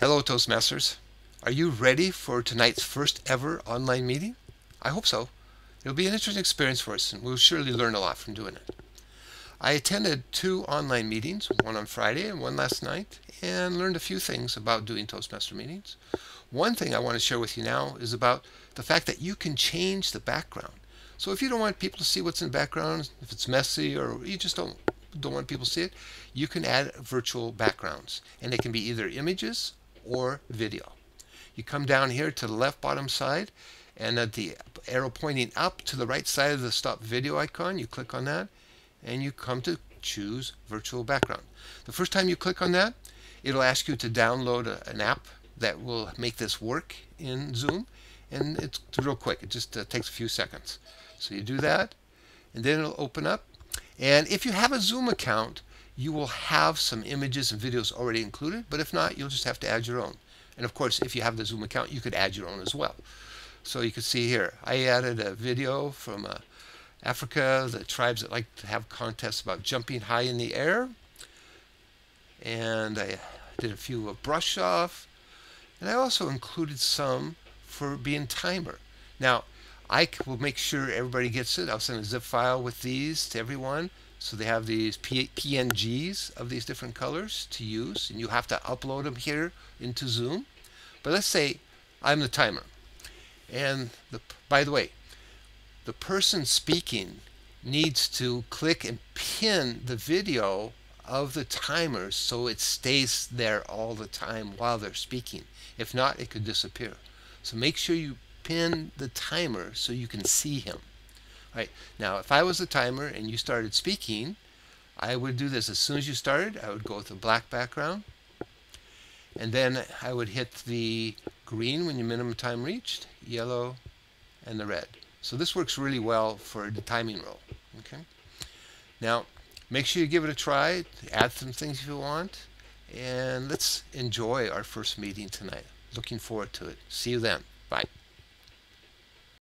Hello, Toastmasters. Are you ready for tonight's first ever online meeting? I hope so. It'll be an interesting experience for us, and we'll surely learn a lot from doing it. I attended two online meetings, one on Friday and one last night, and learned a few things about doing Toastmaster meetings. One thing I want to share with you now is about the fact that you can change the background. So if you don't want people to see what's in the background, if it's messy or you just don't don't want people to see it, you can add virtual backgrounds. And they can be either images or video. You come down here to the left bottom side and at the arrow pointing up to the right side of the stop video icon, you click on that and you come to choose virtual background. The first time you click on that, it'll ask you to download a, an app that will make this work in Zoom and it's real quick. It just uh, takes a few seconds. So you do that and then it'll open up and if you have a Zoom account, you will have some images and videos already included, but if not, you'll just have to add your own. And of course, if you have the Zoom account, you could add your own as well. So you can see here, I added a video from uh, Africa, the tribes that like to have contests about jumping high in the air. And I did a few of Brasov. And I also included some for being timer. Now, I will make sure everybody gets it. I'll send a zip file with these to everyone. So they have these PNGs of these different colors to use. And you have to upload them here into Zoom. But let's say I'm the timer. And the, by the way, the person speaking needs to click and pin the video of the timer so it stays there all the time while they're speaking. If not, it could disappear. So make sure you pin the timer so you can see him. Now, if I was the timer and you started speaking, I would do this. As soon as you started, I would go with a black background. And then I would hit the green when your minimum time reached, yellow, and the red. So this works really well for the timing role. Okay. Now, make sure you give it a try. Add some things if you want. And let's enjoy our first meeting tonight. Looking forward to it. See you then. Bye.